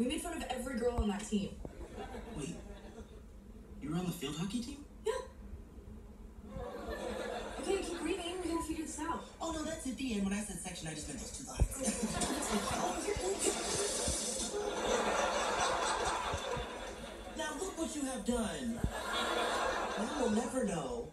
We made fun of every girl on that team. Wait, you were on the field hockey team? Yeah. Okay, keep reading. We gotta figure this out. Oh no, that's at the end. When I said section, I just meant those two lines. now look what you have done. Now we'll never know